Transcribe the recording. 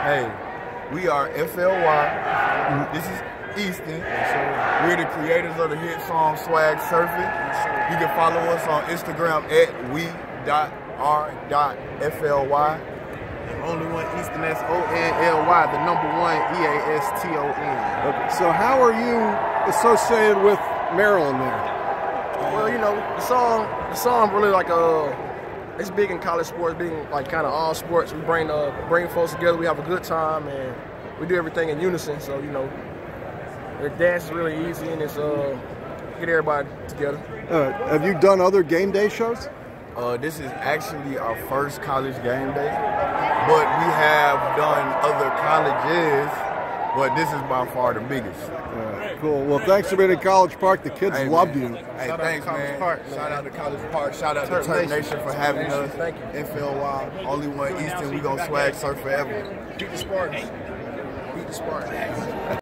Hey, we are FLY. This is Easton. We're the creators of the hit song Swag Surfing. You can follow us on Instagram at we.r.fly. The only one Easton, that's O-N-L-Y, the number one E-A-S-T-O-N. Okay, so how are you associated with Maryland there? Well, you know, the song, the song really like uh, it's big in college sports, big in like kind of all sports. We bring uh, bring folks together. We have a good time, and we do everything in unison. So you know, the dance is really easy, and it's uh, get everybody together. Uh, have you done other game day shows? Uh, this is actually our first college game day, but we have done other colleges, but this is by far the biggest. Uh, cool. Well, thanks for being in College Park. The kids Hey, loved man. you. Hey, Shout out thanks, to College man. Park, man. Shout out to College Park. Shout out Terp to Terp Nation. Nation for having us. Thank you. FLY, only one Easton. We gonna swag surf forever. Beat the Spartans. Beat the Spartans.